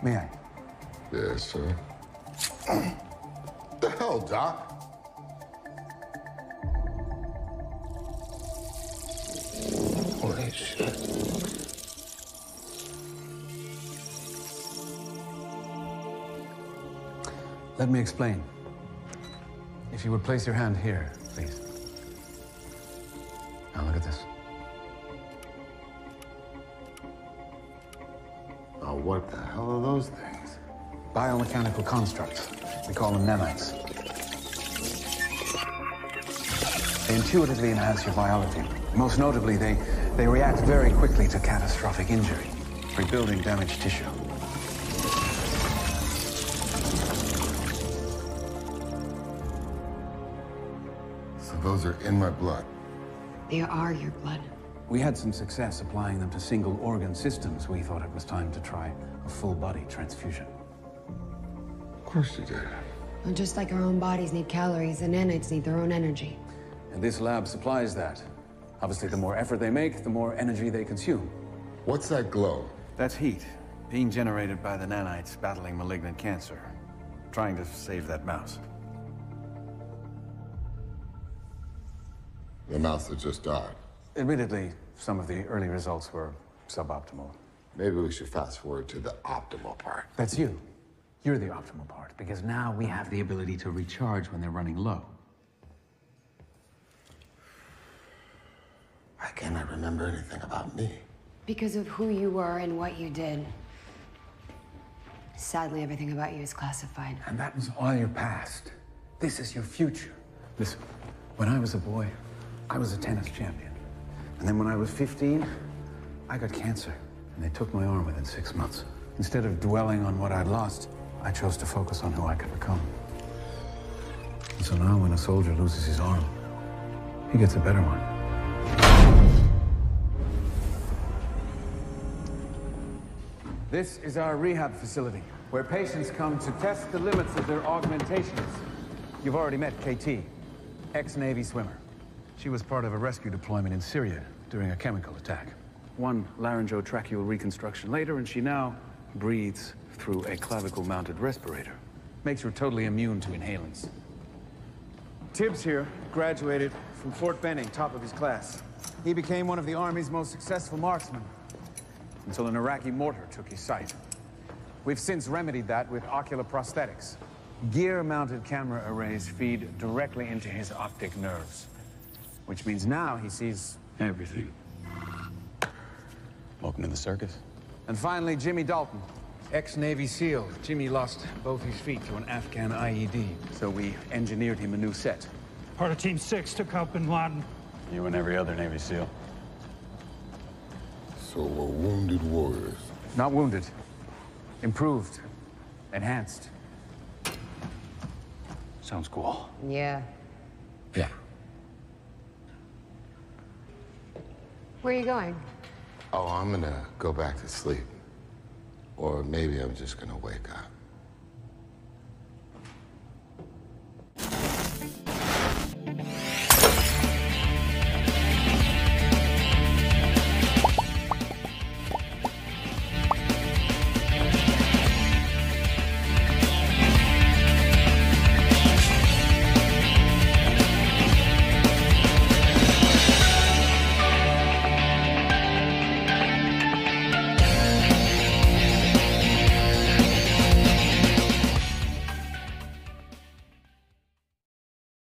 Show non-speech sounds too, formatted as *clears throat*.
May I? Yes, sir. *clears throat* the hell, Doc? Holy shit. Let me explain. If you would place your hand here, please. Now look at this. Oh, what the hell are those things? Biomechanical constructs. We call them nanites. They intuitively enhance your biology. Most notably, they, they react very quickly to catastrophic injury, rebuilding damaged tissue. So those are in my blood. They are your blood. We had some success applying them to single organ systems. We thought it was time to try a full body transfusion. Of course you did. Well, just like our own bodies need calories, the nanites need their own energy. And this lab supplies that. Obviously, the more effort they make, the more energy they consume. What's that glow? That's heat, being generated by the nanites battling malignant cancer, trying to save that mouse. The mouse that just died. Admittedly, some of the early results were suboptimal. Maybe we should fast forward to the optimal part. That's you. You're the optimal part, because now we have the ability to recharge when they're running low. I cannot remember anything about me. Because of who you were and what you did. Sadly, everything about you is classified. And that was all your past. This is your future. Listen, when I was a boy, I was a tennis champion. And then when I was 15, I got cancer. And they took my arm within six months. Instead of dwelling on what I'd lost, I chose to focus on who I could become. And so now when a soldier loses his arm, he gets a better one. This is our rehab facility, where patients come to test the limits of their augmentations. You've already met KT, ex-Navy swimmer. She was part of a rescue deployment in Syria during a chemical attack. One laryngotracheal reconstruction later, and she now breathes through a clavicle-mounted respirator. Makes her totally immune to inhalants. Tibbs here graduated from Fort Benning, top of his class. He became one of the Army's most successful marksmen until an Iraqi mortar took his sight. We've since remedied that with ocular prosthetics. Gear-mounted camera arrays feed directly into his optic nerves, which means now he sees everything. Welcome to the circus. And finally, Jimmy Dalton, ex-Navy SEAL. Jimmy lost both his feet to an Afghan IED, so we engineered him a new set. Part of Team 6 took out Bin Laden. You and every other Navy SEAL. So we're wounded warriors. Not wounded. Improved. Enhanced. Sounds cool. Yeah. Yeah. Where are you going? Oh, I'm gonna go back to sleep. Or maybe I'm just gonna wake up.